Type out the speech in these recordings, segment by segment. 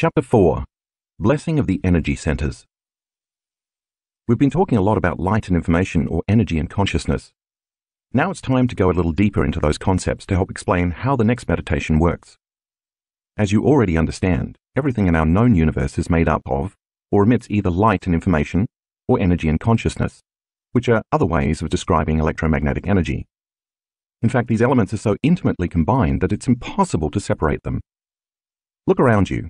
Chapter 4 Blessing of the Energy Centers. We've been talking a lot about light and information or energy and consciousness. Now it's time to go a little deeper into those concepts to help explain how the next meditation works. As you already understand, everything in our known universe is made up of or emits either light and information or energy and consciousness, which are other ways of describing electromagnetic energy. In fact, these elements are so intimately combined that it's impossible to separate them. Look around you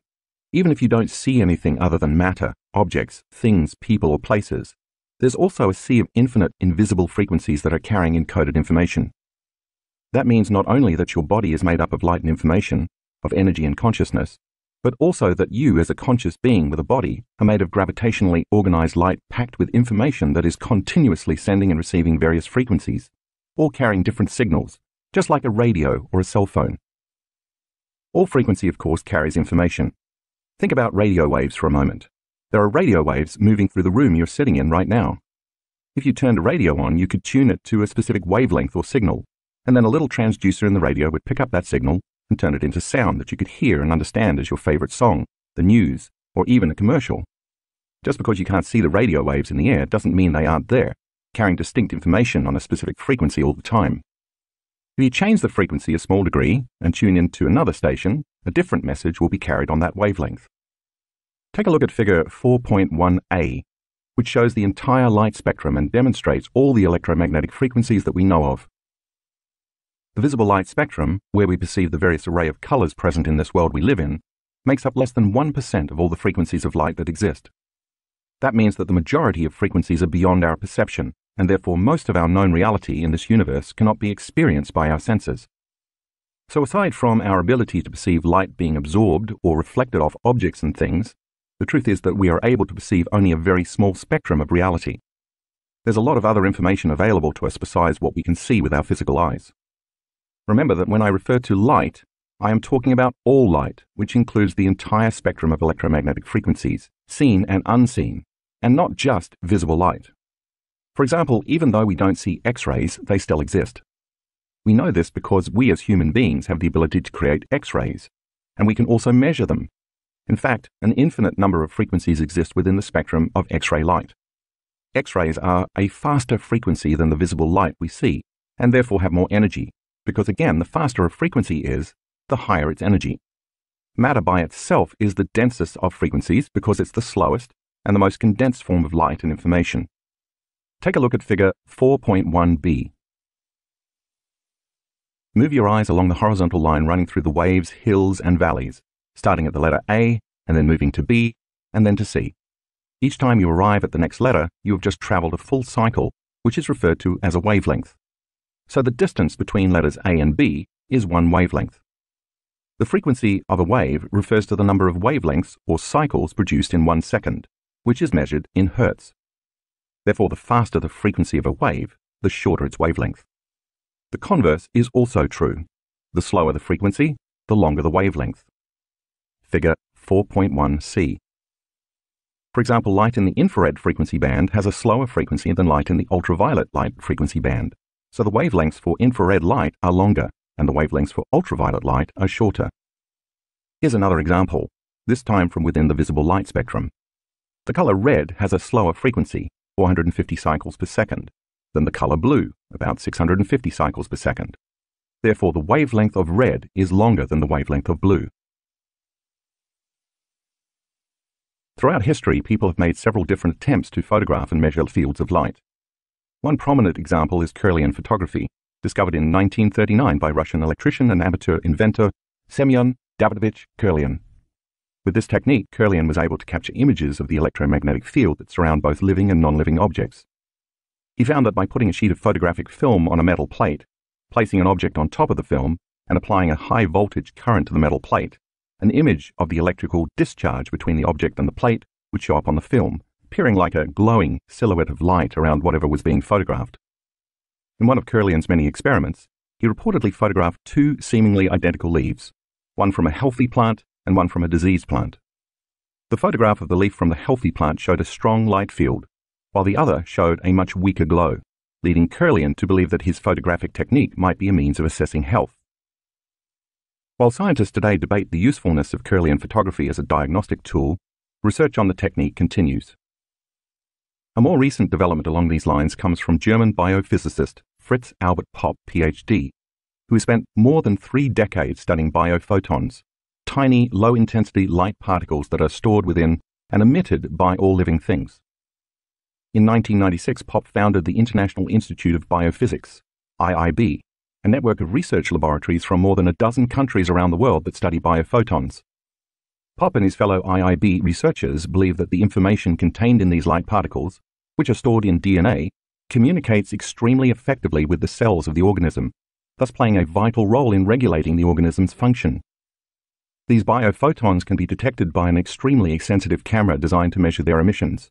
even if you don't see anything other than matter, objects, things, people, or places, there's also a sea of infinite invisible frequencies that are carrying encoded information. That means not only that your body is made up of light and information, of energy and consciousness, but also that you, as a conscious being with a body, are made of gravitationally organized light packed with information that is continuously sending and receiving various frequencies, all carrying different signals, just like a radio or a cell phone. All frequency, of course, carries information, Think about radio waves for a moment. There are radio waves moving through the room you're sitting in right now. If you turned a radio on, you could tune it to a specific wavelength or signal, and then a little transducer in the radio would pick up that signal and turn it into sound that you could hear and understand as your favorite song, the news, or even a commercial. Just because you can't see the radio waves in the air doesn't mean they aren't there, carrying distinct information on a specific frequency all the time. If you change the frequency a small degree and tune into another station, a different message will be carried on that wavelength. Take a look at figure 4.1a, which shows the entire light spectrum and demonstrates all the electromagnetic frequencies that we know of. The visible light spectrum, where we perceive the various array of colors present in this world we live in, makes up less than 1% of all the frequencies of light that exist. That means that the majority of frequencies are beyond our perception and therefore most of our known reality in this universe cannot be experienced by our senses. So aside from our ability to perceive light being absorbed or reflected off objects and things, the truth is that we are able to perceive only a very small spectrum of reality. There's a lot of other information available to us besides what we can see with our physical eyes. Remember that when I refer to light, I am talking about all light, which includes the entire spectrum of electromagnetic frequencies, seen and unseen, and not just visible light. For example, even though we don't see X-rays, they still exist. We know this because we as human beings have the ability to create X-rays, and we can also measure them. In fact, an infinite number of frequencies exist within the spectrum of X-ray light. X-rays are a faster frequency than the visible light we see, and therefore have more energy, because again, the faster a frequency is, the higher its energy. Matter by itself is the densest of frequencies because it's the slowest and the most condensed form of light and information. Take a look at figure 4.1b. Move your eyes along the horizontal line running through the waves, hills, and valleys, starting at the letter A, and then moving to B, and then to C. Each time you arrive at the next letter, you have just traveled a full cycle, which is referred to as a wavelength. So the distance between letters A and B is one wavelength. The frequency of a wave refers to the number of wavelengths or cycles produced in one second, which is measured in hertz. Therefore, the faster the frequency of a wave, the shorter its wavelength. The converse is also true. The slower the frequency, the longer the wavelength. Figure 4.1c. For example, light in the infrared frequency band has a slower frequency than light in the ultraviolet light frequency band, so the wavelengths for infrared light are longer and the wavelengths for ultraviolet light are shorter. Here's another example, this time from within the visible light spectrum. The color red has a slower frequency, 450 cycles per second, than the color blue, about 650 cycles per second. Therefore, the wavelength of red is longer than the wavelength of blue. Throughout history, people have made several different attempts to photograph and measure fields of light. One prominent example is Kirlian photography, discovered in 1939 by Russian electrician and amateur inventor Semyon Davidovich Kirlian. With this technique, Kirlian was able to capture images of the electromagnetic field that surround both living and non-living objects. He found that by putting a sheet of photographic film on a metal plate, placing an object on top of the film, and applying a high voltage current to the metal plate, an image of the electrical discharge between the object and the plate would show up on the film, appearing like a glowing silhouette of light around whatever was being photographed. In one of Kirlian's many experiments, he reportedly photographed two seemingly identical leaves, one from a healthy plant and one from a diseased plant. The photograph of the leaf from the healthy plant showed a strong light field, while the other showed a much weaker glow, leading Kirlian to believe that his photographic technique might be a means of assessing health. While scientists today debate the usefulness of Kirlian photography as a diagnostic tool, research on the technique continues. A more recent development along these lines comes from German biophysicist Fritz Albert Popp, PhD, who spent more than three decades studying biophotons, tiny, low intensity light particles that are stored within and emitted by all living things. In 1996, Popp founded the International Institute of Biophysics, IIB, a network of research laboratories from more than a dozen countries around the world that study biophotons. Popp and his fellow IIB researchers believe that the information contained in these light particles, which are stored in DNA, communicates extremely effectively with the cells of the organism, thus playing a vital role in regulating the organism's function. These biophotons can be detected by an extremely sensitive camera designed to measure their emissions.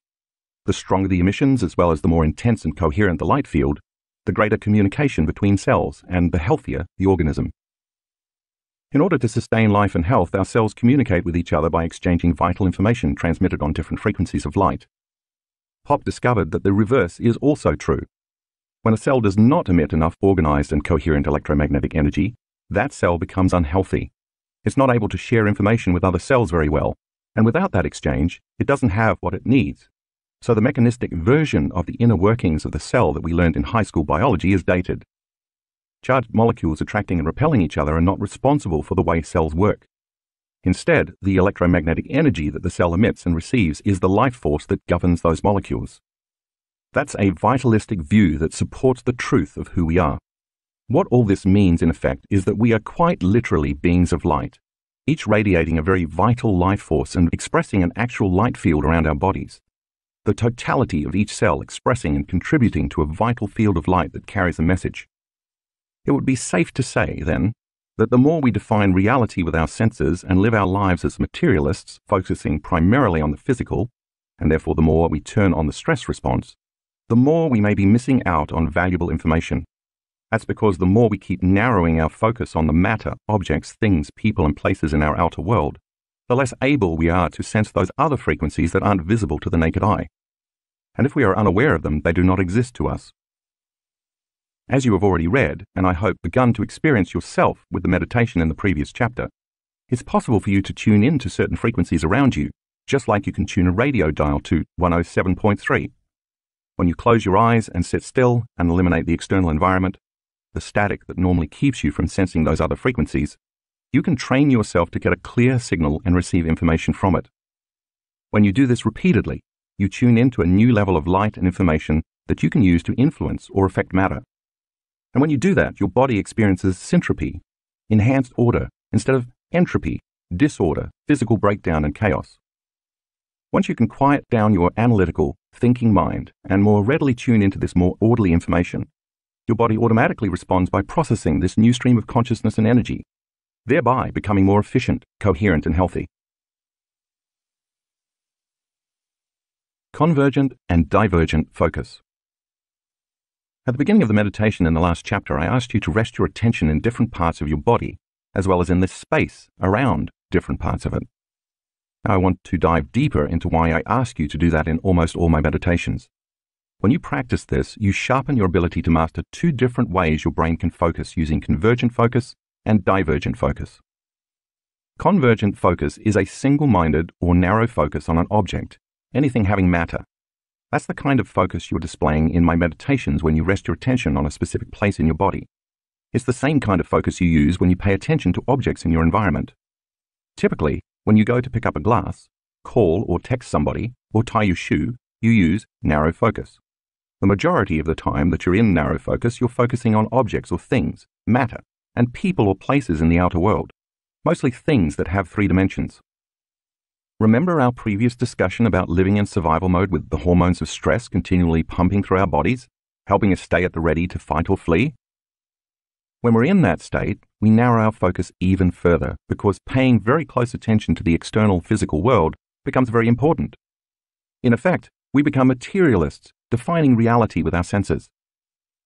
The stronger the emissions, as well as the more intense and coherent the light field, the greater communication between cells and the healthier the organism. In order to sustain life and health, our cells communicate with each other by exchanging vital information transmitted on different frequencies of light. Popp discovered that the reverse is also true. When a cell does not emit enough organized and coherent electromagnetic energy, that cell becomes unhealthy it's not able to share information with other cells very well, and without that exchange, it doesn't have what it needs. So the mechanistic version of the inner workings of the cell that we learned in high school biology is dated. Charged molecules attracting and repelling each other are not responsible for the way cells work. Instead, the electromagnetic energy that the cell emits and receives is the life force that governs those molecules. That's a vitalistic view that supports the truth of who we are. What all this means, in effect, is that we are quite literally beings of light, each radiating a very vital life force and expressing an actual light field around our bodies. The totality of each cell expressing and contributing to a vital field of light that carries a message. It would be safe to say, then, that the more we define reality with our senses and live our lives as materialists, focusing primarily on the physical, and therefore the more we turn on the stress response, the more we may be missing out on valuable information that's because the more we keep narrowing our focus on the matter, objects, things, people, and places in our outer world, the less able we are to sense those other frequencies that aren't visible to the naked eye. And if we are unaware of them, they do not exist to us. As you have already read, and I hope begun to experience yourself with the meditation in the previous chapter, it's possible for you to tune in to certain frequencies around you, just like you can tune a radio dial to 107.3. When you close your eyes and sit still and eliminate the external environment, the static that normally keeps you from sensing those other frequencies, you can train yourself to get a clear signal and receive information from it. When you do this repeatedly, you tune into a new level of light and information that you can use to influence or affect matter. And when you do that, your body experiences syntropy, enhanced order, instead of entropy, disorder, physical breakdown, and chaos. Once you can quiet down your analytical, thinking mind and more readily tune into this more orderly information, your body automatically responds by processing this new stream of consciousness and energy, thereby becoming more efficient, coherent, and healthy. Convergent and divergent focus. At the beginning of the meditation in the last chapter, I asked you to rest your attention in different parts of your body, as well as in the space around different parts of it. Now I want to dive deeper into why I ask you to do that in almost all my meditations. When you practice this, you sharpen your ability to master two different ways your brain can focus using convergent focus and divergent focus. Convergent focus is a single minded or narrow focus on an object, anything having matter. That's the kind of focus you're displaying in my meditations when you rest your attention on a specific place in your body. It's the same kind of focus you use when you pay attention to objects in your environment. Typically, when you go to pick up a glass, call or text somebody, or tie your shoe, you use narrow focus. The majority of the time that you're in narrow focus, you're focusing on objects or things, matter, and people or places in the outer world, mostly things that have three dimensions. Remember our previous discussion about living in survival mode with the hormones of stress continually pumping through our bodies, helping us stay at the ready to fight or flee? When we're in that state, we narrow our focus even further because paying very close attention to the external physical world becomes very important. In effect, we become materialists defining reality with our senses.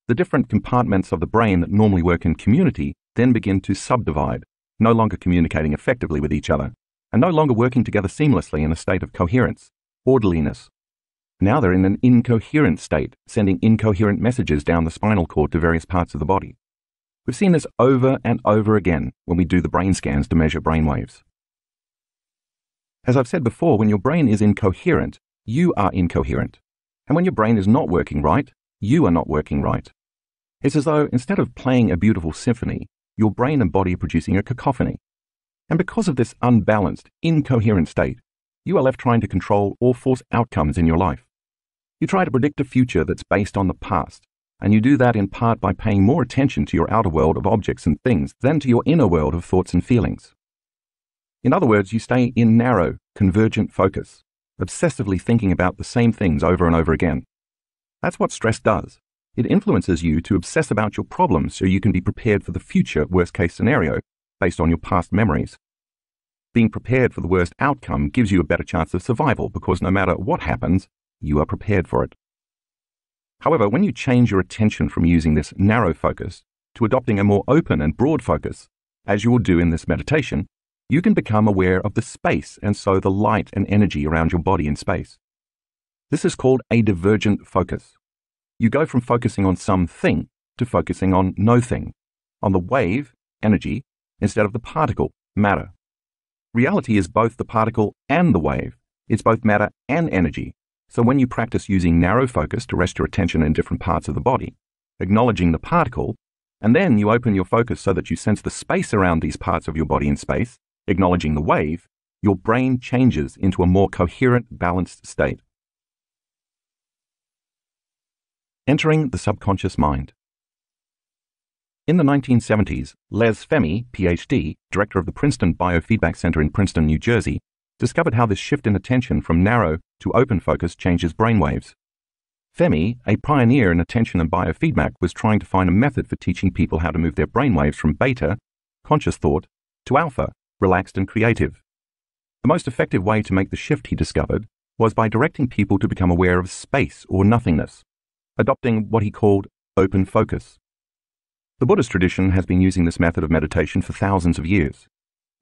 The different compartments of the brain that normally work in community then begin to subdivide, no longer communicating effectively with each other, and no longer working together seamlessly in a state of coherence, orderliness. Now they're in an incoherent state, sending incoherent messages down the spinal cord to various parts of the body. We've seen this over and over again when we do the brain scans to measure brain waves. As I've said before, when your brain is incoherent, you are incoherent. And when your brain is not working right, you are not working right. It's as though instead of playing a beautiful symphony, your brain and body are producing a cacophony. And because of this unbalanced, incoherent state, you are left trying to control or force outcomes in your life. You try to predict a future that's based on the past, and you do that in part by paying more attention to your outer world of objects and things than to your inner world of thoughts and feelings. In other words, you stay in narrow, convergent focus, obsessively thinking about the same things over and over again. That's what stress does. It influences you to obsess about your problems so you can be prepared for the future worst case scenario based on your past memories. Being prepared for the worst outcome gives you a better chance of survival because no matter what happens, you are prepared for it. However, when you change your attention from using this narrow focus to adopting a more open and broad focus, as you will do in this meditation, you can become aware of the space and so the light and energy around your body in space. This is called a divergent focus. You go from focusing on something to focusing on no thing, on the wave, energy, instead of the particle, matter. Reality is both the particle and the wave. It's both matter and energy, so when you practice using narrow focus to rest your attention in different parts of the body, acknowledging the particle, and then you open your focus so that you sense the space around these parts of your body in space, acknowledging the wave, your brain changes into a more coherent, balanced state. Entering the subconscious mind. In the 1970s, Les Fehmi, PhD, director of the Princeton Biofeedback Center in Princeton, New Jersey, discovered how this shift in attention from narrow to open focus changes brainwaves. Fehmi, a pioneer in attention and biofeedback, was trying to find a method for teaching people how to move their brainwaves from beta, conscious thought, to alpha, relaxed and creative. The most effective way to make the shift, he discovered, was by directing people to become aware of space or nothingness, adopting what he called open focus. The Buddhist tradition has been using this method of meditation for thousands of years.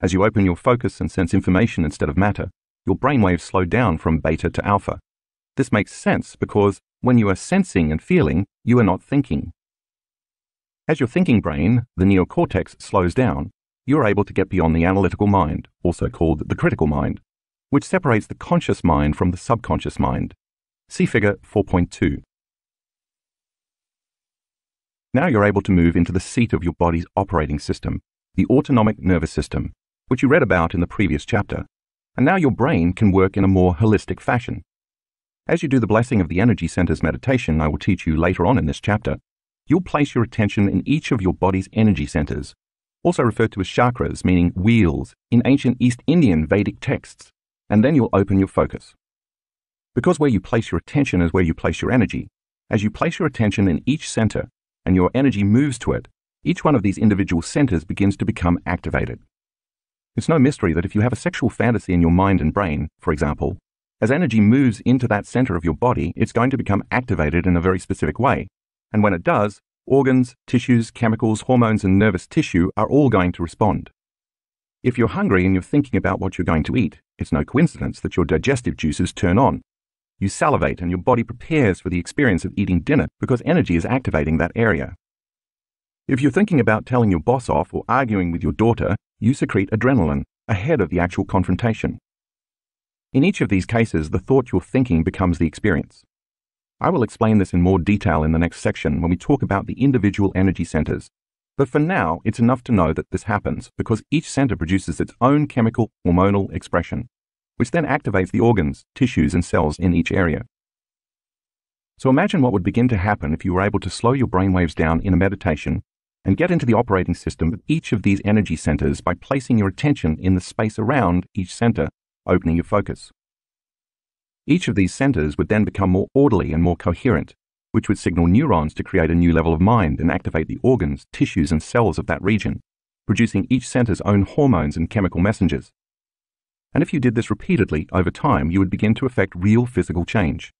As you open your focus and sense information instead of matter, your brainwaves slow down from beta to alpha. This makes sense because when you are sensing and feeling, you are not thinking. As your thinking brain, the neocortex, slows down, you are able to get beyond the analytical mind, also called the critical mind, which separates the conscious mind from the subconscious mind. See figure 4.2. Now you're able to move into the seat of your body's operating system, the autonomic nervous system, which you read about in the previous chapter, and now your brain can work in a more holistic fashion. As you do the blessing of the energy centers meditation I will teach you later on in this chapter, you'll place your attention in each of your body's energy centers, also referred to as chakras, meaning wheels, in ancient East Indian Vedic texts, and then you'll open your focus. Because where you place your attention is where you place your energy, as you place your attention in each center and your energy moves to it, each one of these individual centers begins to become activated. It's no mystery that if you have a sexual fantasy in your mind and brain, for example, as energy moves into that center of your body, it's going to become activated in a very specific way. And when it does, organs, tissues, chemicals, hormones, and nervous tissue are all going to respond. If you're hungry and you're thinking about what you're going to eat, it's no coincidence that your digestive juices turn on. You salivate and your body prepares for the experience of eating dinner because energy is activating that area. If you're thinking about telling your boss off or arguing with your daughter, you secrete adrenaline ahead of the actual confrontation. In each of these cases, the thought you're thinking becomes the experience. I will explain this in more detail in the next section when we talk about the individual energy centers. But for now, it's enough to know that this happens because each center produces its own chemical hormonal expression, which then activates the organs, tissues, and cells in each area. So imagine what would begin to happen if you were able to slow your brainwaves down in a meditation and get into the operating system of each of these energy centers by placing your attention in the space around each center, opening your focus. Each of these centers would then become more orderly and more coherent, which would signal neurons to create a new level of mind and activate the organs, tissues, and cells of that region, producing each center's own hormones and chemical messengers. And if you did this repeatedly over time, you would begin to affect real physical change.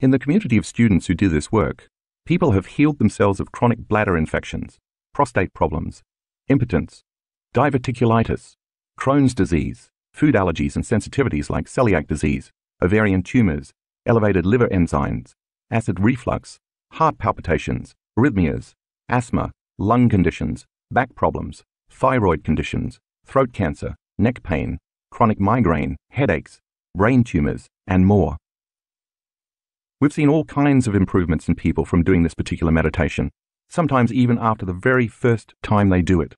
In the community of students who do this work, People have healed themselves of chronic bladder infections, prostate problems, impotence, diverticulitis, Crohn's disease, food allergies and sensitivities like celiac disease, ovarian tumors, elevated liver enzymes, acid reflux, heart palpitations, arrhythmias, asthma, lung conditions, back problems, thyroid conditions, throat cancer, neck pain, chronic migraine, headaches, brain tumors, and more. We've seen all kinds of improvements in people from doing this particular meditation, sometimes even after the very first time they do it.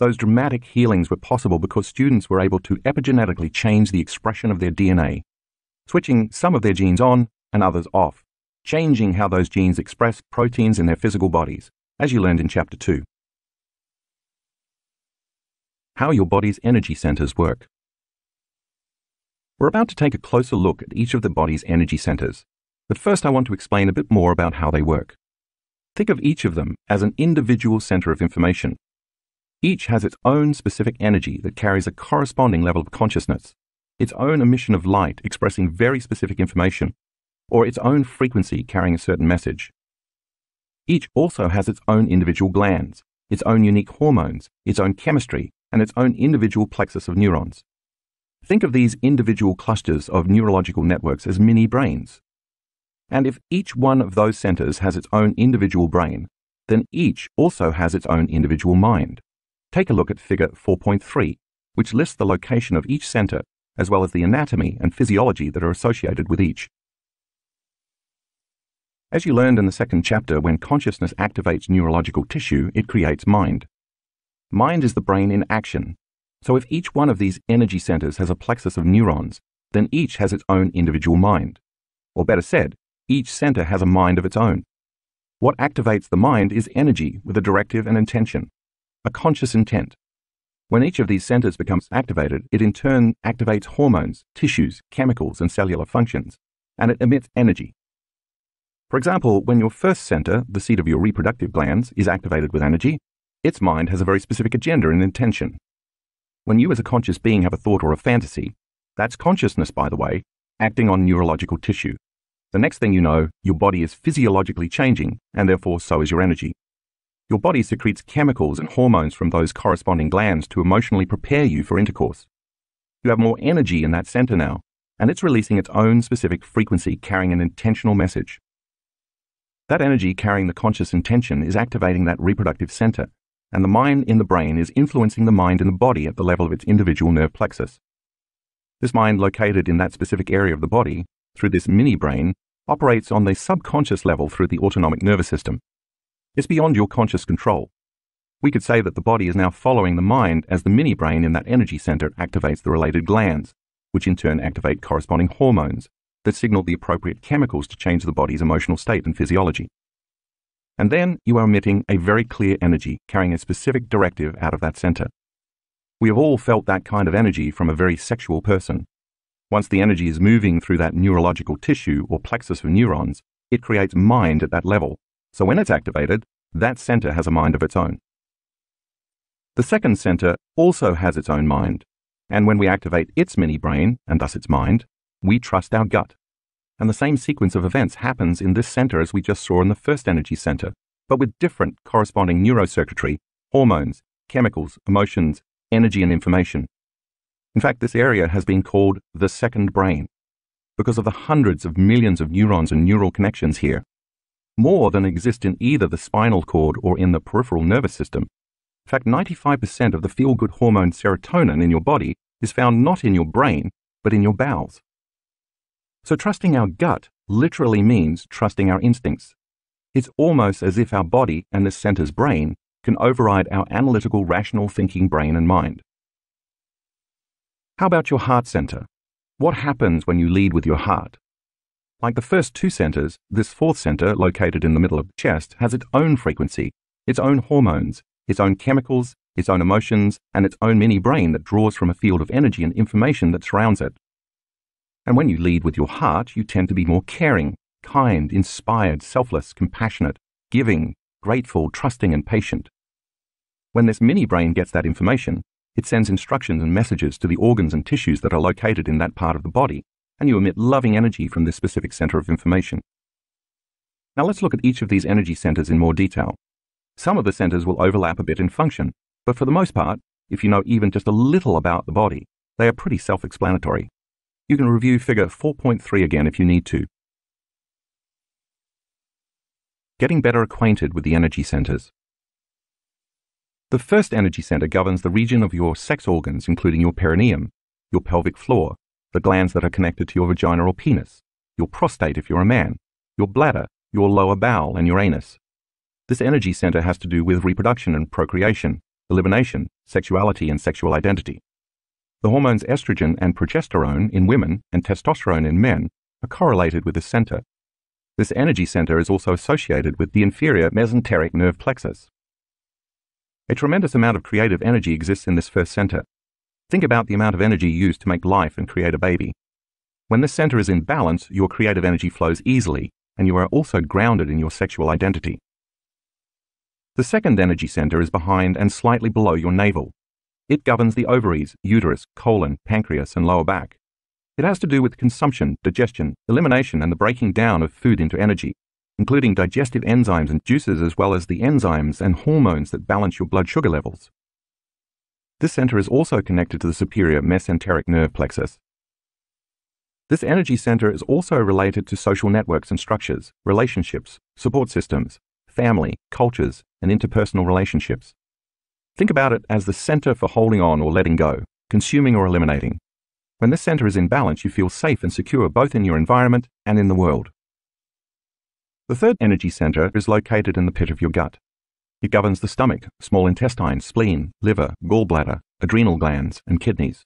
Those dramatic healings were possible because students were able to epigenetically change the expression of their DNA, switching some of their genes on and others off, changing how those genes express proteins in their physical bodies, as you learned in Chapter 2. How your body's energy centers work. We're about to take a closer look at each of the body's energy centers, but first I want to explain a bit more about how they work. Think of each of them as an individual center of information. Each has its own specific energy that carries a corresponding level of consciousness, its own emission of light expressing very specific information, or its own frequency carrying a certain message. Each also has its own individual glands, its own unique hormones, its own chemistry, and its own individual plexus of neurons. Think of these individual clusters of neurological networks as mini brains. And if each one of those centers has its own individual brain, then each also has its own individual mind. Take a look at figure 4.3, which lists the location of each center as well as the anatomy and physiology that are associated with each. As you learned in the second chapter, when consciousness activates neurological tissue, it creates mind. Mind is the brain in action, so if each one of these energy centers has a plexus of neurons, then each has its own individual mind. Or better said, each center has a mind of its own. What activates the mind is energy with a directive and intention, a conscious intent. When each of these centers becomes activated, it in turn activates hormones, tissues, chemicals, and cellular functions, and it emits energy. For example, when your first center, the seat of your reproductive glands, is activated with energy, its mind has a very specific agenda and intention, when you as a conscious being have a thought or a fantasy, that's consciousness, by the way, acting on neurological tissue. The next thing you know, your body is physiologically changing, and therefore so is your energy. Your body secretes chemicals and hormones from those corresponding glands to emotionally prepare you for intercourse. You have more energy in that center now, and it's releasing its own specific frequency carrying an intentional message. That energy carrying the conscious intention is activating that reproductive center, and the mind in the brain is influencing the mind in the body at the level of its individual nerve plexus. This mind, located in that specific area of the body, through this mini brain, operates on the subconscious level through the autonomic nervous system. It's beyond your conscious control. We could say that the body is now following the mind as the mini brain in that energy center activates the related glands, which in turn activate corresponding hormones that signal the appropriate chemicals to change the body's emotional state and physiology. And then you are emitting a very clear energy carrying a specific directive out of that center. We have all felt that kind of energy from a very sexual person. Once the energy is moving through that neurological tissue or plexus of neurons, it creates mind at that level. So when it's activated, that center has a mind of its own. The second center also has its own mind. And when we activate its mini brain, and thus its mind, we trust our gut and the same sequence of events happens in this center as we just saw in the first energy center, but with different corresponding neurocircuitry, hormones, chemicals, emotions, energy, and information. In fact, this area has been called the second brain because of the hundreds of millions of neurons and neural connections here, more than exist in either the spinal cord or in the peripheral nervous system. In fact, 95% of the feel good hormone serotonin in your body is found not in your brain, but in your bowels. So trusting our gut literally means trusting our instincts. It's almost as if our body and the center's brain can override our analytical, rational thinking brain and mind. How about your heart center? What happens when you lead with your heart? Like the first two centers, this fourth center, located in the middle of the chest, has its own frequency, its own hormones, its own chemicals, its own emotions, and its own mini brain that draws from a field of energy and information that surrounds it. And when you lead with your heart, you tend to be more caring, kind, inspired, selfless, compassionate, giving, grateful, trusting, and patient. When this mini brain gets that information, it sends instructions and messages to the organs and tissues that are located in that part of the body, and you emit loving energy from this specific center of information. Now let's look at each of these energy centers in more detail. Some of the centers will overlap a bit in function, but for the most part, if you know even just a little about the body, they are pretty self-explanatory. You can review figure 4.3 again if you need to. Getting better acquainted with the energy centers. The first energy center governs the region of your sex organs, including your perineum, your pelvic floor, the glands that are connected to your vagina or penis, your prostate if you're a man, your bladder, your lower bowel, and your anus. This energy center has to do with reproduction and procreation, elimination, sexuality, and sexual identity. The hormones estrogen and progesterone in women and testosterone in men are correlated with this center. This energy center is also associated with the inferior mesenteric nerve plexus. A tremendous amount of creative energy exists in this first center. Think about the amount of energy used to make life and create a baby. When this center is in balance, your creative energy flows easily, and you are also grounded in your sexual identity. The second energy center is behind and slightly below your navel. It governs the ovaries, uterus, colon, pancreas, and lower back. It has to do with consumption, digestion, elimination, and the breaking down of food into energy including digestive enzymes and juices as well as the enzymes and hormones that balance your blood sugar levels. This center is also connected to the superior mesenteric nerve plexus. This energy center is also related to social networks and structures, relationships, support systems, family, cultures, and interpersonal relationships. Think about it as the center for holding on or letting go, consuming or eliminating. When this center is in balance, you feel safe and secure both in your environment and in the world. The third energy center is located in the pit of your gut. It governs the stomach, small intestine, spleen, liver, gallbladder, adrenal glands, and kidneys.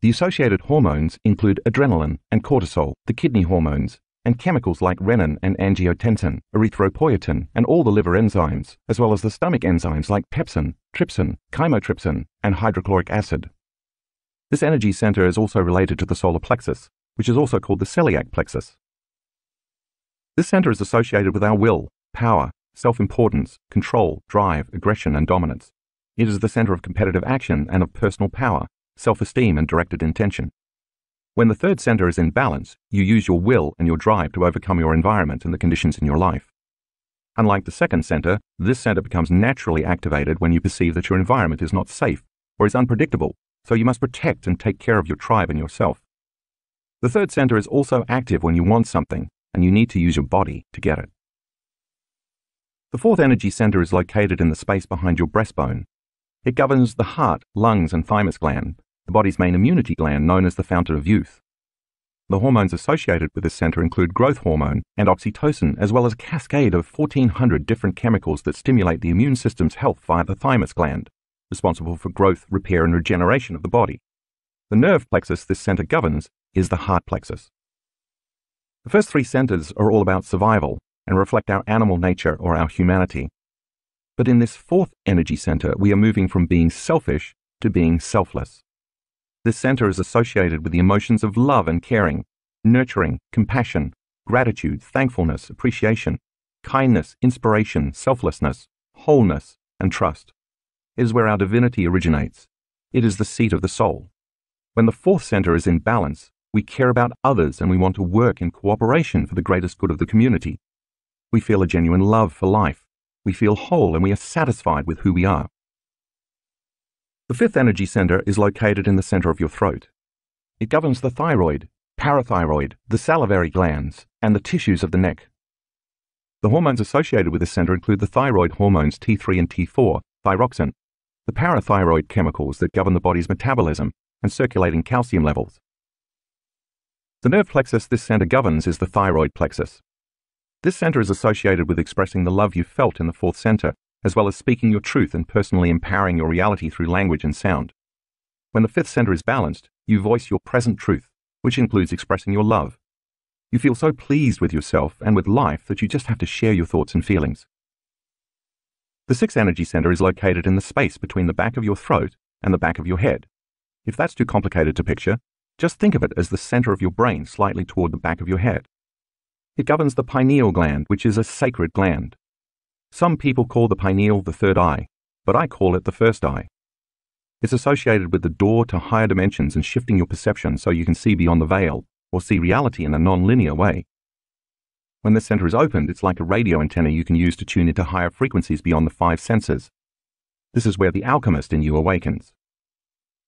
The associated hormones include adrenaline and cortisol, the kidney hormones, and chemicals like renin and angiotensin, erythropoietin, and all the liver enzymes, as well as the stomach enzymes like pepsin, trypsin, chymotrypsin, and hydrochloric acid. This energy center is also related to the solar plexus, which is also called the celiac plexus. This center is associated with our will, power, self-importance, control, drive, aggression, and dominance. It is the center of competitive action and of personal power, self-esteem, and directed intention. When the third center is in balance, you use your will and your drive to overcome your environment and the conditions in your life. Unlike the second center, this center becomes naturally activated when you perceive that your environment is not safe or is unpredictable, so you must protect and take care of your tribe and yourself. The third center is also active when you want something and you need to use your body to get it. The fourth energy center is located in the space behind your breastbone. It governs the heart, lungs, and thymus gland, the body's main immunity gland known as the fountain of youth. The hormones associated with this center include growth hormone and oxytocin, as well as a cascade of 1,400 different chemicals that stimulate the immune system's health via the thymus gland, responsible for growth, repair, and regeneration of the body. The nerve plexus this center governs is the heart plexus. The first three centers are all about survival and reflect our animal nature or our humanity. But in this fourth energy center, we are moving from being selfish to being selfless. This center is associated with the emotions of love and caring, nurturing, compassion, gratitude, thankfulness, appreciation, kindness, inspiration, selflessness, wholeness, and trust. It is where our divinity originates. It is the seat of the soul. When the fourth center is in balance, we care about others and we want to work in cooperation for the greatest good of the community. We feel a genuine love for life. We feel whole and we are satisfied with who we are. The fifth energy center is located in the center of your throat. It governs the thyroid, parathyroid, the salivary glands, and the tissues of the neck. The hormones associated with this center include the thyroid hormones T3 and T4, thyroxin, the parathyroid chemicals that govern the body's metabolism and circulating calcium levels, the nerve plexus this center governs is the thyroid plexus. This center is associated with expressing the love you felt in the fourth center, as well as speaking your truth and personally empowering your reality through language and sound. When the fifth center is balanced, you voice your present truth, which includes expressing your love. You feel so pleased with yourself and with life that you just have to share your thoughts and feelings. The sixth energy center is located in the space between the back of your throat and the back of your head. If that's too complicated to picture, just think of it as the center of your brain slightly toward the back of your head. It governs the pineal gland, which is a sacred gland. Some people call the pineal the third eye, but I call it the first eye. It's associated with the door to higher dimensions and shifting your perception so you can see beyond the veil or see reality in a non-linear way. When this center is opened, it's like a radio antenna you can use to tune into higher frequencies beyond the five senses. This is where the alchemist in you awakens.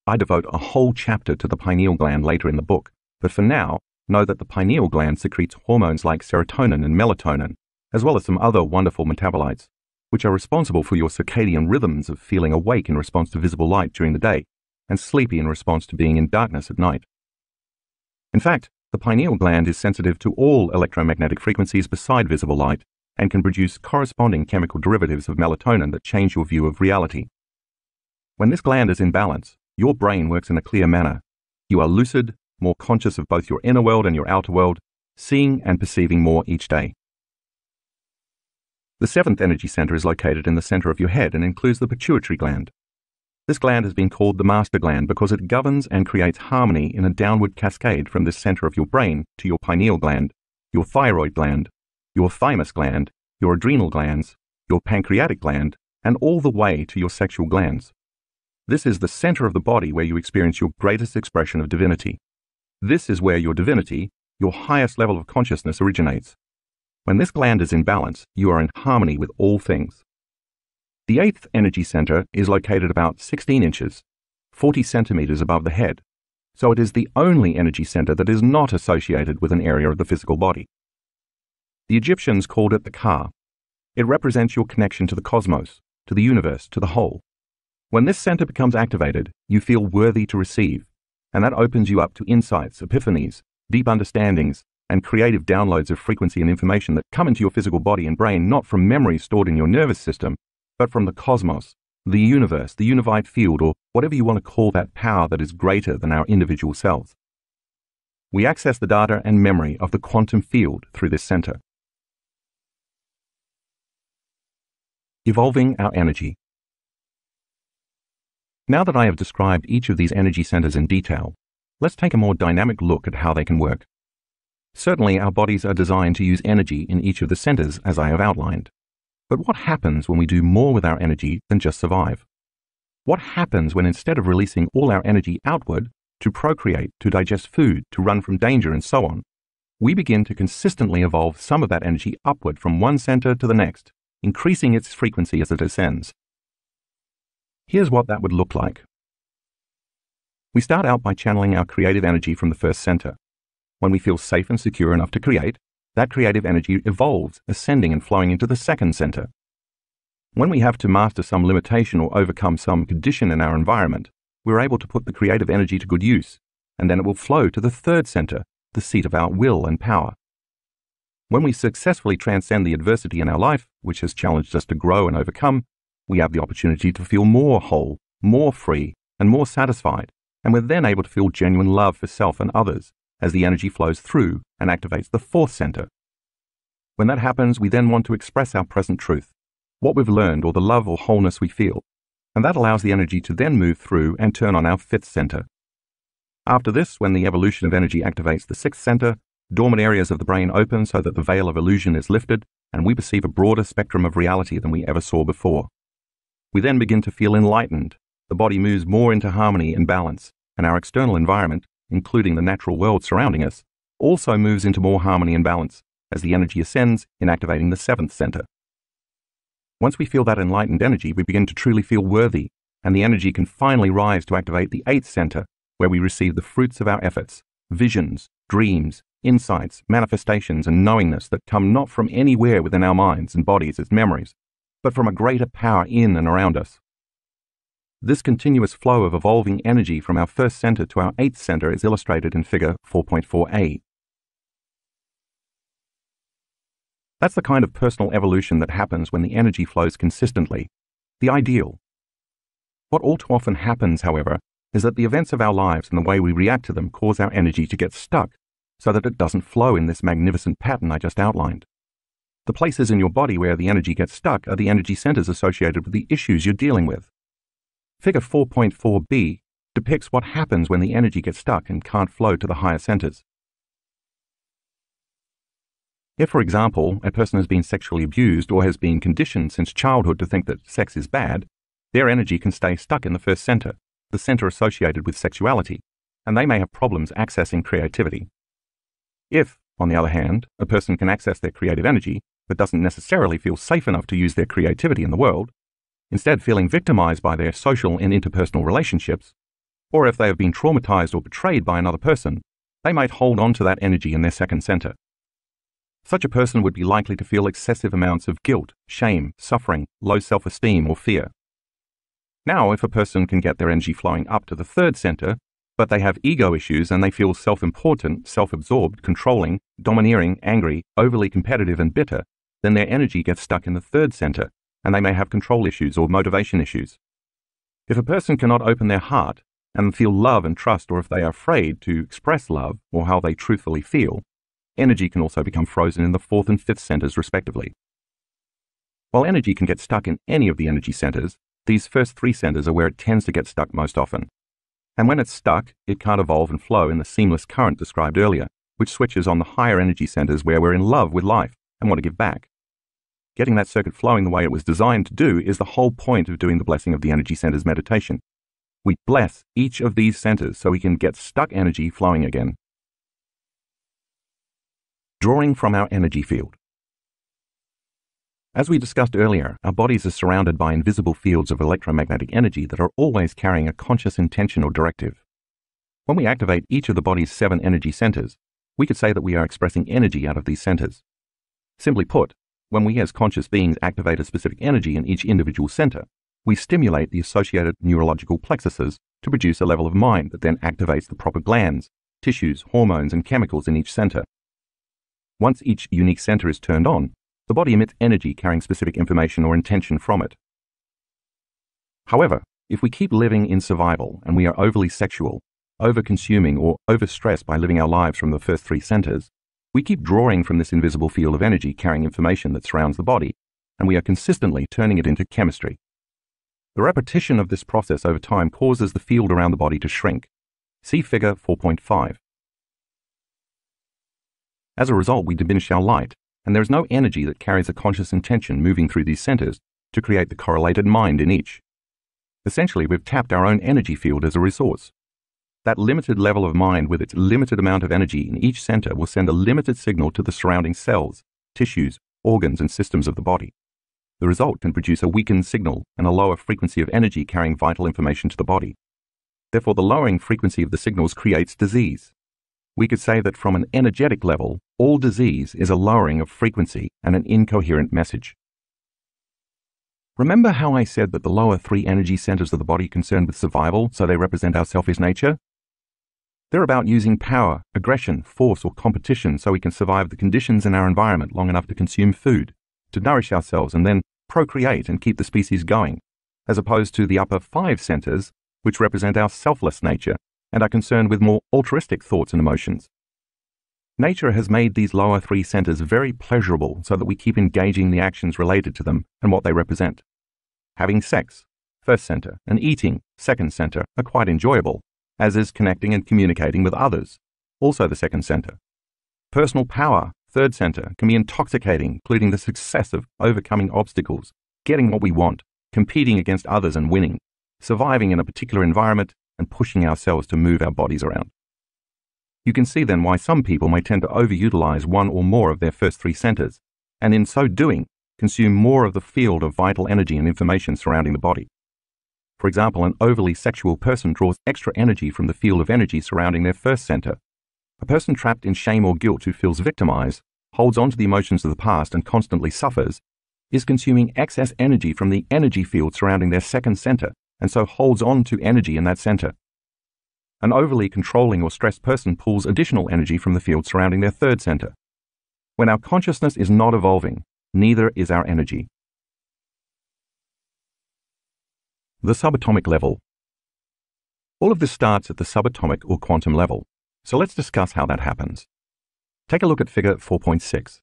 I devote a whole chapter to the pineal gland later in the book, but for now, know that the pineal gland secretes hormones like serotonin and melatonin, as well as some other wonderful metabolites. which are responsible for your circadian rhythms of feeling awake in response to visible light during the day and sleepy in response to being in darkness at night. In fact, the pineal gland is sensitive to all electromagnetic frequencies beside visible light and can produce corresponding chemical derivatives of melatonin that change your view of reality. When this gland is in balance, your brain works in a clear manner. You are lucid, more conscious of both your inner world and your outer world, seeing and perceiving more each day. The seventh energy center is located in the center of your head and includes the pituitary gland. This gland has been called the master gland because it governs and creates harmony in a downward cascade from the center of your brain to your pineal gland, your thyroid gland, your thymus gland, your adrenal glands, your pancreatic gland, and all the way to your sexual glands. This is the center of the body where you experience your greatest expression of divinity. This is where your divinity, your highest level of consciousness, originates. When this gland is in balance, you are in harmony with all things. The eighth energy center is located about 16 inches, 40 centimeters above the head, so it is the only energy center that is not associated with an area of the physical body. The Egyptians called it the Ka. It represents your connection to the cosmos, to the universe, to the whole. When this center becomes activated, you feel worthy to receive, and that opens you up to insights, epiphanies, deep understandings, and creative downloads of frequency and information that come into your physical body and brain not from memories stored in your nervous system, but from the cosmos, the universe, the unified field, or whatever you want to call that power that is greater than our individual selves. We access the data and memory of the quantum field through this center. Evolving our energy. Now that I have described each of these energy centers in detail, let's take a more dynamic look at how they can work. Certainly, our bodies are designed to use energy in each of the centers as I have outlined. But what happens when we do more with our energy than just survive? What happens when instead of releasing all our energy outward to procreate, to digest food, to run from danger, and so on, we begin to consistently evolve some of that energy upward from one center to the next, increasing its frequency as it ascends. Here's what that would look like. We start out by channeling our creative energy from the first center. When we feel safe and secure enough to create, that creative energy evolves, ascending and flowing into the second center. When we have to master some limitation or overcome some condition in our environment, we're able to put the creative energy to good use, and then it will flow to the third center, the seat of our will and power. When we successfully transcend the adversity in our life, which has challenged us to grow and overcome, we have the opportunity to feel more whole, more free, and more satisfied, and we're then able to feel genuine love for self and others as the energy flows through and activates the fourth center. When that happens, we then want to express our present truth, what we've learned or the love or wholeness we feel, and that allows the energy to then move through and turn on our fifth center. After this, when the evolution of energy activates the sixth center, Dormant areas of the brain open so that the veil of illusion is lifted, and we perceive a broader spectrum of reality than we ever saw before. We then begin to feel enlightened. The body moves more into harmony and balance, and our external environment, including the natural world surrounding us, also moves into more harmony and balance as the energy ascends in activating the seventh center. Once we feel that enlightened energy, we begin to truly feel worthy, and the energy can finally rise to activate the eighth center, where we receive the fruits of our efforts, visions, dreams, insights, manifestations, and knowingness that come not from anywhere within our minds and bodies as memories, but from a greater power in and around us. This continuous flow of evolving energy from our first center to our eighth center is illustrated in figure 4.4a. That's the kind of personal evolution that happens when the energy flows consistently, the ideal. What all too often happens, however, is that the events of our lives and the way we react to them cause our energy to get stuck so that it doesn't flow in this magnificent pattern I just outlined. The places in your body where the energy gets stuck are the energy centers associated with the issues you're dealing with. Figure 4.4b depicts what happens when the energy gets stuck and can't flow to the higher centers. If, for example, a person has been sexually abused or has been conditioned since childhood to think that sex is bad, their energy can stay stuck in the first center, the center associated with sexuality, and they may have problems accessing creativity. If, on the other hand, a person can access their creative energy, but doesn't necessarily feel safe enough to use their creativity in the world, instead feeling victimized by their social and interpersonal relationships, or if they have been traumatized or betrayed by another person, they might hold on to that energy in their second center. Such a person would be likely to feel excessive amounts of guilt, shame, suffering, low self-esteem, or fear. Now, if a person can get their energy flowing up to the third center, but they have ego issues and they feel self-important, self-absorbed, controlling, domineering, angry, overly competitive, and bitter, then their energy gets stuck in the third center, and they may have control issues or motivation issues. If a person cannot open their heart and feel love and trust, or if they are afraid to express love or how they truthfully feel, energy can also become frozen in the fourth and fifth centers, respectively. While energy can get stuck in any of the energy centers, these first three centers are where it tends to get stuck most often. And when it's stuck, it can't evolve and flow in the seamless current described earlier, which switches on the higher energy centers where we're in love with life and want to give back. Getting that circuit flowing the way it was designed to do is the whole point of doing the blessing of the energy centers meditation. We bless each of these centers so we can get stuck energy flowing again. Drawing from our energy field. As we discussed earlier, our bodies are surrounded by invisible fields of electromagnetic energy that are always carrying a conscious intention or directive. When we activate each of the body's seven energy centers, we could say that we are expressing energy out of these centers. Simply put, when we as conscious beings activate a specific energy in each individual center, we stimulate the associated neurological plexuses to produce a level of mind that then activates the proper glands, tissues, hormones, and chemicals in each center. Once each unique center is turned on, the body emits energy carrying specific information or intention from it. However, if we keep living in survival and we are overly sexual, over-consuming, or overstressed by living our lives from the first three centers, we keep drawing from this invisible field of energy carrying information that surrounds the body, and we are consistently turning it into chemistry. The repetition of this process over time causes the field around the body to shrink. See figure 4.5. As a result, we diminish our light, and there is no energy that carries a conscious intention moving through these centers to create the correlated mind in each. Essentially, we've tapped our own energy field as a resource. That limited level of mind with its limited amount of energy in each center will send a limited signal to the surrounding cells, tissues, organs, and systems of the body. The result can produce a weakened signal and a lower frequency of energy carrying vital information to the body. Therefore, the lowering frequency of the signals creates disease. We could say that from an energetic level, all disease is a lowering of frequency and an incoherent message. Remember how I said that the lower three energy centers of the body concerned with survival, so they represent our selfish nature? They're about using power, aggression, force, or competition so we can survive the conditions in our environment long enough to consume food, to nourish ourselves, and then procreate and keep the species going, as opposed to the upper five centers, which represent our selfless nature and are concerned with more altruistic thoughts and emotions. Nature has made these lower three centers very pleasurable so that we keep engaging the actions related to them and what they represent. Having sex, first center, and eating, second center, are quite enjoyable, as is connecting and communicating with others, also the second center. Personal power, third center, can be intoxicating, including the success of overcoming obstacles, getting what we want, competing against others and winning, surviving in a particular environment, and pushing ourselves to move our bodies around. You can see then why some people may tend to overutilize one or more of their first three centers, and in so doing, consume more of the field of vital energy and information surrounding the body. For example, an overly sexual person draws extra energy from the field of energy surrounding their first center. A person trapped in shame or guilt who feels victimized, holds on to the emotions of the past and constantly suffers, is consuming excess energy from the energy field surrounding their second center, and so holds on to energy in that center. An overly controlling or stressed person pulls additional energy from the field surrounding their third center. When our consciousness is not evolving, neither is our energy. The subatomic level. All of this starts at the subatomic or quantum level, so let's discuss how that happens. Take a look at figure 4.6.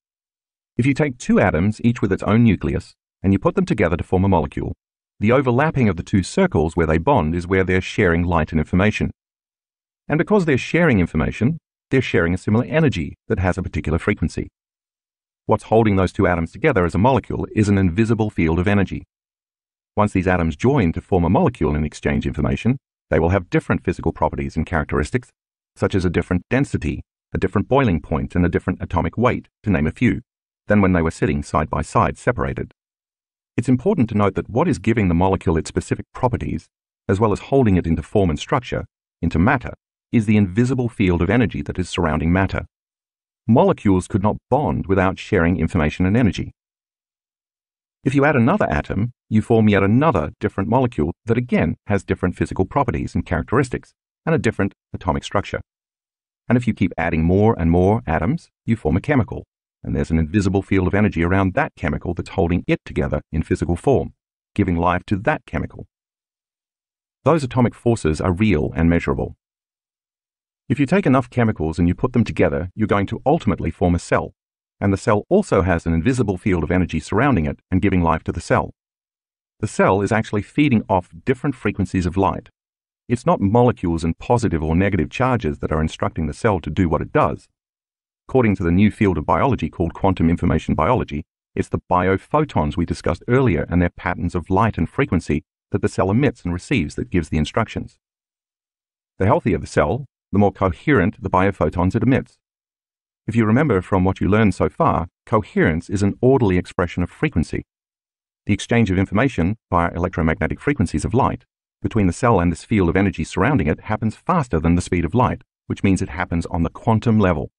If you take two atoms, each with its own nucleus, and you put them together to form a molecule, the overlapping of the two circles where they bond is where they're sharing light and information. And because they're sharing information, they're sharing a similar energy that has a particular frequency. What's holding those two atoms together as a molecule is an invisible field of energy. Once these atoms join to form a molecule and exchange information, they will have different physical properties and characteristics, such as a different density, a different boiling point, and a different atomic weight, to name a few, than when they were sitting side by side separated. It's important to note that what is giving the molecule its specific properties, as well as holding it into form and structure, into matter, is the invisible field of energy that is surrounding matter. molecules could not bond without sharing information and energy. If you add another atom, you form yet another different molecule that again has different physical properties and characteristics and a different atomic structure. And if you keep adding more and more atoms, you form a chemical, and there's an invisible field of energy around that chemical that's holding it together in physical form, giving life to that chemical. Those atomic forces are real and measurable. If you take enough chemicals and you put them together, you're going to ultimately form a cell, and the cell also has an invisible field of energy surrounding it and giving life to the cell. The cell is actually feeding off different frequencies of light. It's not molecules and positive or negative charges that are instructing the cell to do what it does. According to the new field of biology called quantum information biology, it's the biophotons we discussed earlier and their patterns of light and frequency that the cell emits and receives that gives the instructions. The healthier the cell, the more coherent the biophotons it emits. If you remember from what you learned so far, coherence is an orderly expression of frequency. The exchange of information via electromagnetic frequencies of light between the cell and this field of energy surrounding it happens faster than the speed of light, which means it happens on the quantum level.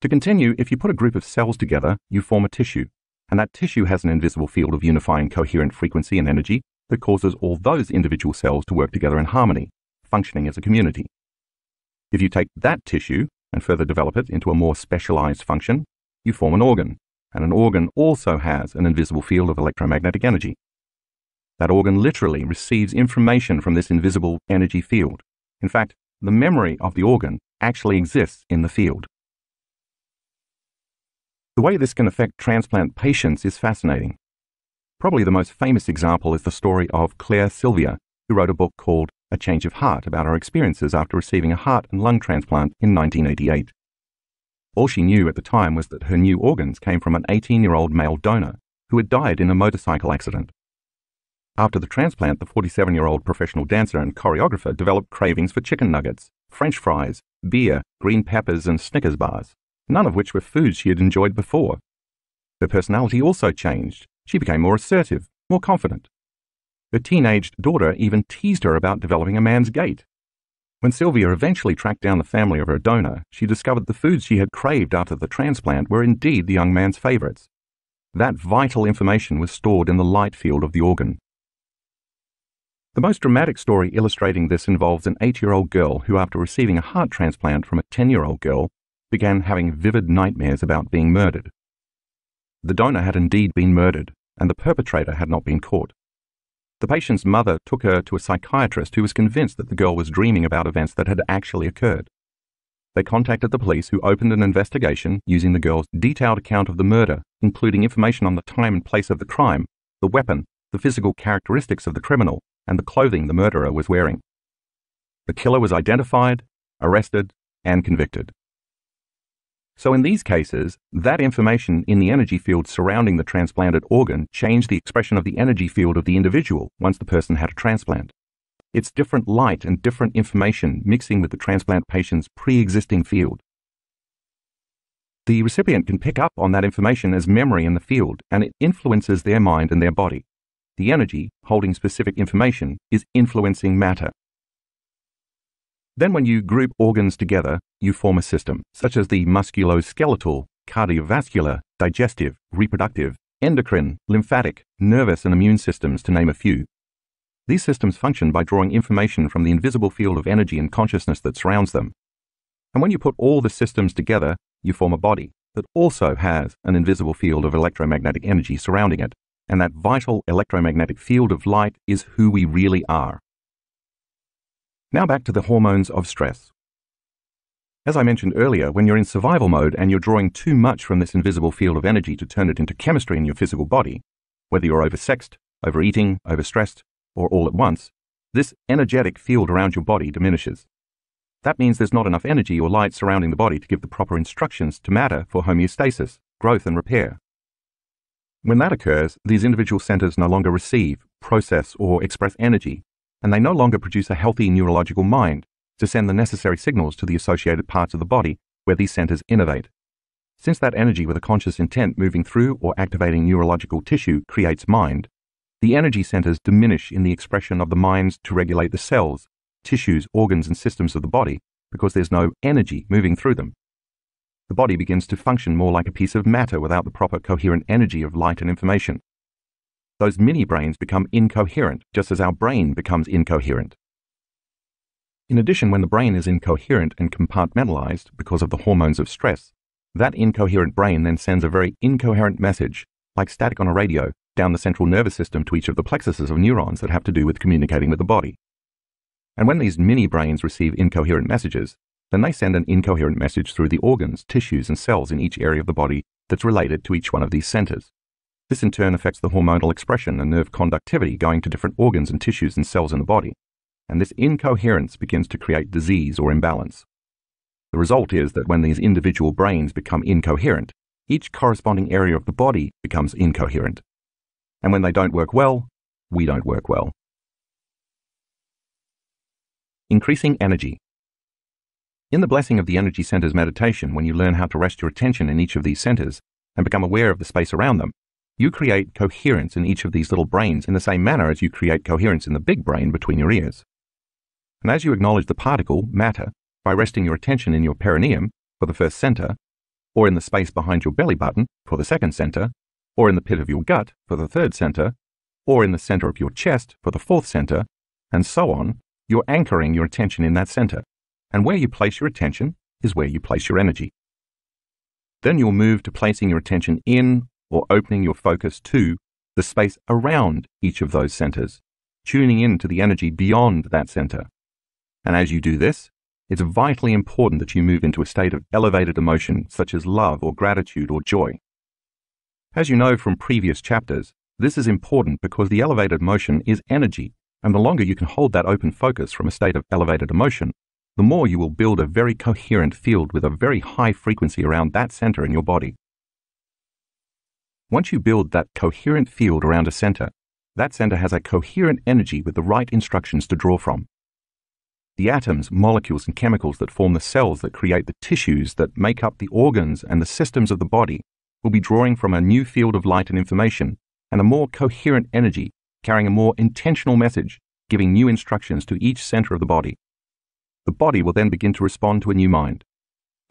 To continue, if you put a group of cells together, you form a tissue, and that tissue has an invisible field of unifying coherent frequency and energy that causes all those individual cells to work together in harmony, functioning as a community. If you take that tissue and further develop it into a more specialized function, you form an organ, and an organ also has an invisible field of electromagnetic energy. That organ literally receives information from this invisible energy field. In fact, the memory of the organ actually exists in the field. The way this can affect transplant patients is fascinating. Probably the most famous example is the story of Claire Sylvia, who wrote a book called A Change of Heart about her experiences after receiving a heart and lung transplant in 1988. All she knew at the time was that her new organs came from an 18 year old male donor who had died in a motorcycle accident. After the transplant, the 47 year old professional dancer and choreographer developed cravings for chicken nuggets, french fries, beer, green peppers, and Snickers bars none of which were foods she had enjoyed before. Her personality also changed. She became more assertive, more confident. Her teenaged daughter even teased her about developing a man's gait. When Sylvia eventually tracked down the family of her donor, she discovered the foods she had craved after the transplant were indeed the young man's favorites. That vital information was stored in the light field of the organ. The most dramatic story illustrating this involves an eight year old girl who, after receiving a heart transplant from a 10 year old girl, began having vivid nightmares about being murdered. The donor had indeed been murdered, and the perpetrator had not been caught. The patient's mother took her to a psychiatrist who was convinced that the girl was dreaming about events that had actually occurred. They contacted the police, who opened an investigation using the girl's detailed account of the murder, including information on the time and place of the crime, the weapon, the physical characteristics of the criminal, and the clothing the murderer was wearing. The killer was identified, arrested, and convicted. So in these cases, that information in the energy field surrounding the transplanted organ changed the expression of the energy field of the individual once the person had a transplant. It's different light and different information mixing with the transplant patient's pre-existing field. The recipient can pick up on that information as memory in the field, and it influences their mind and their body. The energy, holding specific information, is influencing matter. Then when you group organs together, you form a system, such as the musculoskeletal, cardiovascular, digestive, reproductive, endocrine, lymphatic, nervous, and immune systems, to name a few. These systems function by drawing information from the invisible field of energy and consciousness that surrounds them. And when you put all the systems together, you form a body that also has an invisible field of electromagnetic energy surrounding it. And that vital electromagnetic field of light is who we really are. Now back to the hormones of stress. As I mentioned earlier, when you're in survival mode and you're drawing too much from this invisible field of energy to turn it into chemistry in your physical body, whether you're oversexed, overeating, overstressed, or all at once, this energetic field around your body diminishes. That means there's not enough energy or light surrounding the body to give the proper instructions to matter for homeostasis, growth, and repair. When that occurs, these individual centers no longer receive, process, or express energy and they no longer produce a healthy neurological mind to send the necessary signals to the associated parts of the body where these centers innervate. Since that energy with a conscious intent moving through or activating neurological tissue creates mind, the energy centers diminish in the expression of the minds to regulate the cells, tissues, organs, and systems of the body because there's no energy moving through them. the body begins to function more like a piece of matter without the proper coherent energy of light and information. Those mini brains become incoherent, just as our brain becomes incoherent. In addition, when the brain is incoherent and compartmentalized because of the hormones of stress, that incoherent brain then sends a very incoherent message, like static on a radio, down the central nervous system to each of the plexuses of neurons that have to do with communicating with the body. And when these mini brains receive incoherent messages, then they send an incoherent message through the organs, tissues, and cells in each area of the body that's related to each one of these centers. This in turn affects the hormonal expression and nerve conductivity going to different organs and tissues and cells in the body. And this incoherence begins to create disease or imbalance. The result is that when these individual brains become incoherent, each corresponding area of the body becomes incoherent. And when they don't work well, we don't work well. Increasing energy. In the blessing of the energy centers meditation, when you learn how to rest your attention in each of these centers and become aware of the space around them, you create coherence in each of these little brains in the same manner as you create coherence in the big brain between your ears. And as you acknowledge the particle, matter, by resting your attention in your perineum for the first center, or in the space behind your belly button for the second center, or in the pit of your gut for the third center, or in the center of your chest for the fourth center, and so on, you're anchoring your attention in that center and where you place your attention is where you place your energy. Then you'll move to placing your attention in or opening your focus to the space around each of those centers, tuning in to the energy beyond that center. And as you do this, it's vitally important that you move into a state of elevated emotion such as love or gratitude or joy. As you know from previous chapters, this is important because the elevated emotion is energy, and the longer you can hold that open focus from a state of elevated emotion, the more you will build a very coherent field with a very high frequency around that center in your body. Once you build that coherent field around a center, that center has a coherent energy with the right instructions to draw from. The atoms, molecules, and chemicals that form the cells that create the tissues that make up the organs and the systems of the body will be drawing from a new field of light and information and a more coherent energy carrying a more intentional message, giving new instructions to each center of the body. The body will then begin to respond to a new mind.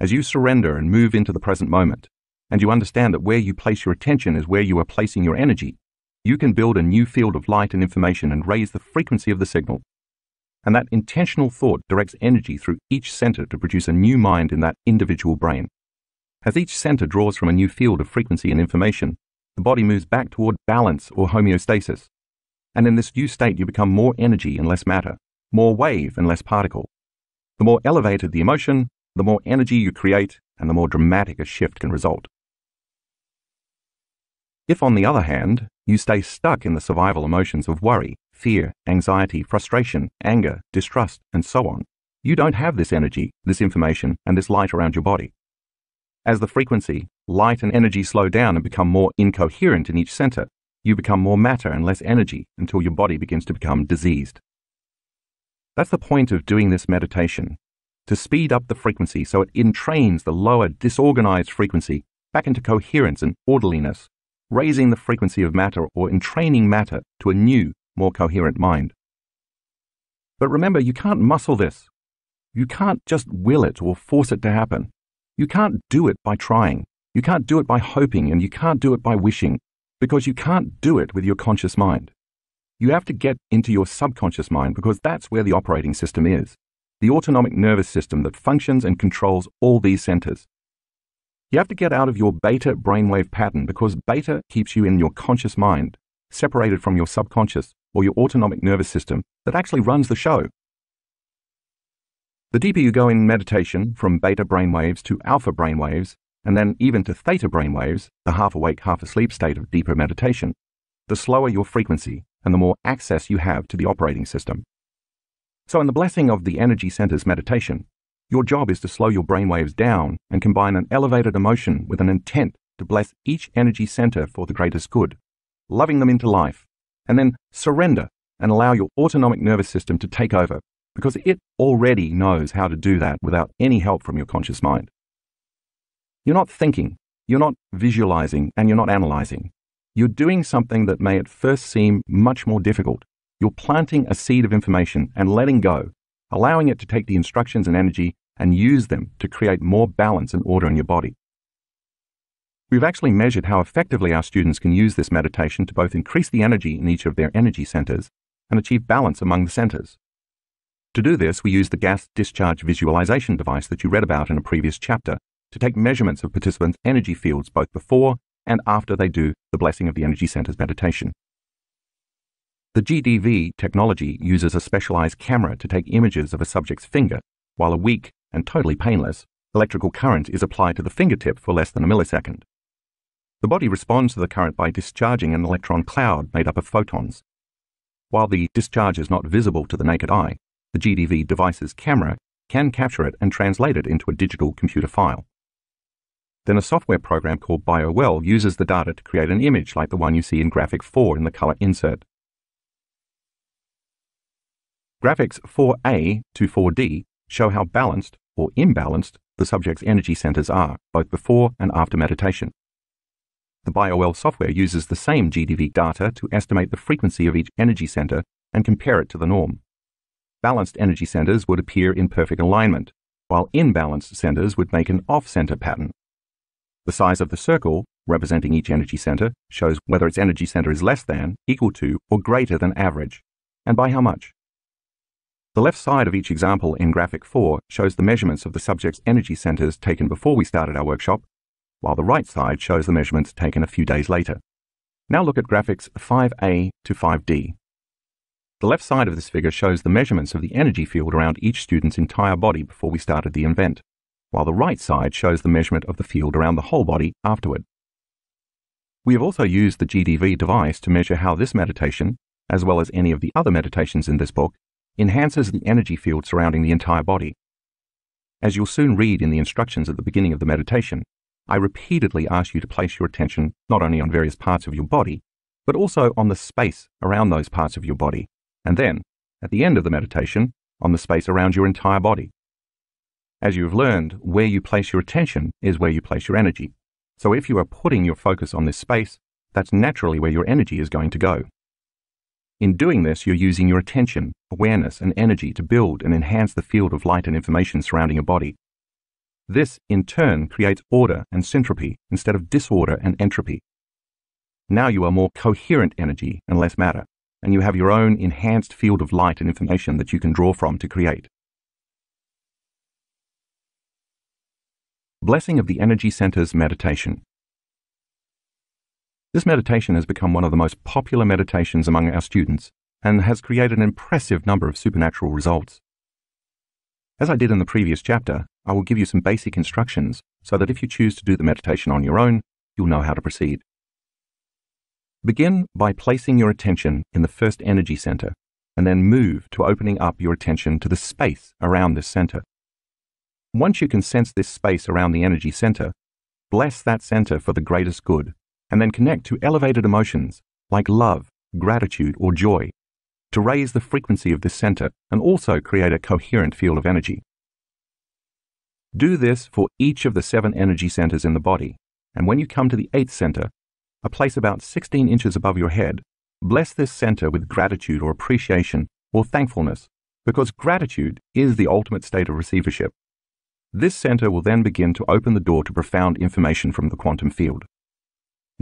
As you surrender and move into the present moment, and you understand that where you place your attention is where you are placing your energy, you can build a new field of light and information and raise the frequency of the signal. And that intentional thought directs energy through each center to produce a new mind in that individual brain. As each center draws from a new field of frequency and information, the body moves back toward balance or homeostasis. And in this new state, you become more energy and less matter, more wave and less particle, the more elevated the emotion, the more energy you create, and the more dramatic a shift can result. If, on the other hand, you stay stuck in the survival emotions of worry, fear, anxiety, frustration, anger, distrust, and so on, you don't have this energy, this information, and this light around your body. As the frequency, light, and energy slow down and become more incoherent in each center, you become more matter and less energy until your body begins to become diseased. That's the point of doing this meditation, to speed up the frequency so it entrains the lower disorganized frequency back into coherence and orderliness, raising the frequency of matter or entraining matter to a new, more coherent mind. But remember, you can't muscle this. You can't just will it or force it to happen. You can't do it by trying. You can't do it by hoping and you can't do it by wishing because you can't do it with your conscious mind. You have to get into your subconscious mind because that's where the operating system is, the autonomic nervous system that functions and controls all these centers. You have to get out of your beta brainwave pattern because beta keeps you in your conscious mind, separated from your subconscious or your autonomic nervous system that actually runs the show. The deeper you go in meditation from beta brainwaves to alpha brainwaves, and then even to theta brainwaves, the half awake, half asleep state of deeper meditation, the slower your frequency and the more access you have to the operating system. So, in the blessing of the energy centers meditation, your job is to slow your brainwaves down and combine an elevated emotion with an intent to bless each energy center for the greatest good, loving them into life, and then surrender and allow your autonomic nervous system to take over because it already knows how to do that without any help from your conscious mind. You're not thinking, you're not visualizing, and you're not analyzing. You're doing something that may at first seem much more difficult. You're planting a seed of information and letting go, allowing it to take the instructions and energy and use them to create more balance and order in your body. We've actually measured how effectively our students can use this meditation to both increase the energy in each of their energy centers and achieve balance among the centers. To do this, we use the gas discharge visualization device that you read about in a previous chapter to take measurements of participants' energy fields both before and after they do the Blessing of the Energy Centers meditation. The GDV technology uses a specialized camera to take images of a subject's finger, while a weak and totally painless electrical current is applied to the fingertip for less than a millisecond. The body responds to the current by discharging an electron cloud made up of photons. While the discharge is not visible to the naked eye, the GDV device's camera can capture it and translate it into a digital computer file. Then a software program called BioWell uses the data to create an image like the one you see in graphic 4 in the color insert. Graphics 4a to 4d show how balanced or imbalanced the subject's energy centers are, both before and after meditation. The BioWell software uses the same GDV data to estimate the frequency of each energy center and compare it to the norm. Balanced energy centers would appear in perfect alignment, while imbalanced centers would make an off-center pattern. The size of the circle, representing each energy center, shows whether its energy center is less than, equal to, or greater than average, and by how much. The left side of each example in graphic 4 shows the measurements of the subject's energy centers taken before we started our workshop, while the right side shows the measurements taken a few days later. Now look at graphics 5a to 5d. The left side of this figure shows the measurements of the energy field around each student's entire body before we started the event, while the right side shows the measurement of the field around the whole body afterward. We have also used the GDV device to measure how this meditation, as well as any of the other meditations in this book, enhances the energy field surrounding the entire body. As you'll soon read in the instructions at the beginning of the meditation, I repeatedly ask you to place your attention not only on various parts of your body, but also on the space around those parts of your body, and then, at the end of the meditation, on the space around your entire body. As you have learned, where you place your attention is where you place your energy. So if you are putting your focus on this space, that's naturally where your energy is going to go. In doing this, you're using your attention, awareness, and energy to build and enhance the field of light and information surrounding your body. This, in turn, creates order and syntropy instead of disorder and entropy. Now you are more coherent energy and less matter, and you have your own enhanced field of light and information that you can draw from to create. Blessing of the Energy Centers Meditation this meditation has become one of the most popular meditations among our students and has created an impressive number of supernatural results. As I did in the previous chapter, I will give you some basic instructions so that if you choose to do the meditation on your own, you'll know how to proceed. Begin by placing your attention in the first energy center and then move to opening up your attention to the space around this center. Once you can sense this space around the energy center, bless that center for the greatest good and then connect to elevated emotions like love, gratitude, or joy to raise the frequency of this center and also create a coherent field of energy. Do this for each of the seven energy centers in the body, and when you come to the eighth center, a place about 16 inches above your head, bless this center with gratitude or appreciation or thankfulness, because gratitude is the ultimate state of receivership. This center will then begin to open the door to profound information from the quantum field.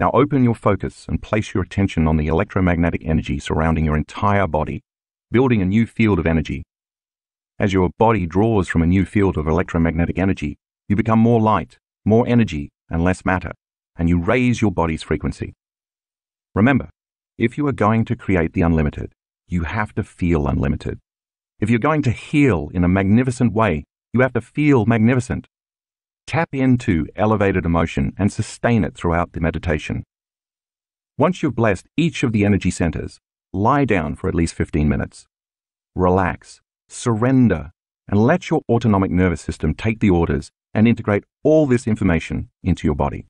Now open your focus and place your attention on the electromagnetic energy surrounding your entire body, building a new field of energy. As your body draws from a new field of electromagnetic energy, you become more light, more energy, and less matter, and you raise your body's frequency. Remember, if you are going to create the unlimited, you have to feel unlimited. If you're going to heal in a magnificent way, you have to feel magnificent. Tap into elevated emotion and sustain it throughout the meditation. Once you've blessed each of the energy centers, lie down for at least 15 minutes. Relax, surrender, and let your autonomic nervous system take the orders and integrate all this information into your body.